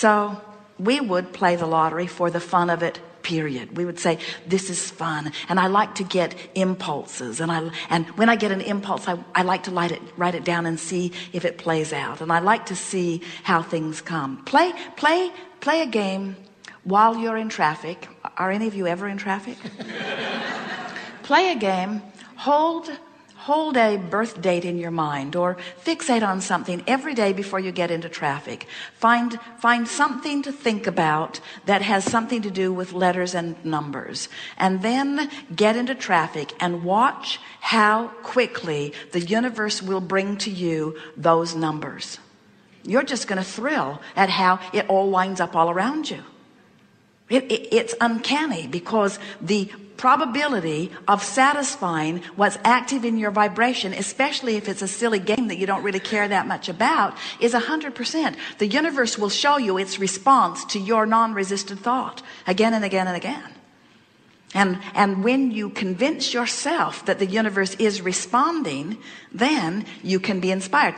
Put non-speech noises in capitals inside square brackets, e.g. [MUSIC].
so we would play the lottery for the fun of it period. We would say this is fun and I like to get impulses and I and when I get an impulse I, I like to write it write it down and see if it plays out and I like to see how things come. Play play play a game while you're in traffic. Are any of you ever in traffic? [LAUGHS] Play a game hold hold a birth date in your mind or fixate on something every day before you get into traffic. Find find something to think about that has something to do with letters and numbers. And then get into traffic and watch how quickly the universe will bring to you those numbers. You're just going to thrill at how it all winds up all around you. It, it, it's uncanny because the probability of satisfying what's active in your vibration especially if it's a silly game that you don't really care that much about is a hundred percent. The universe will show you its response to your non-resistant thought again and again and again. And and when you convince yourself that the universe is responding then you can be inspired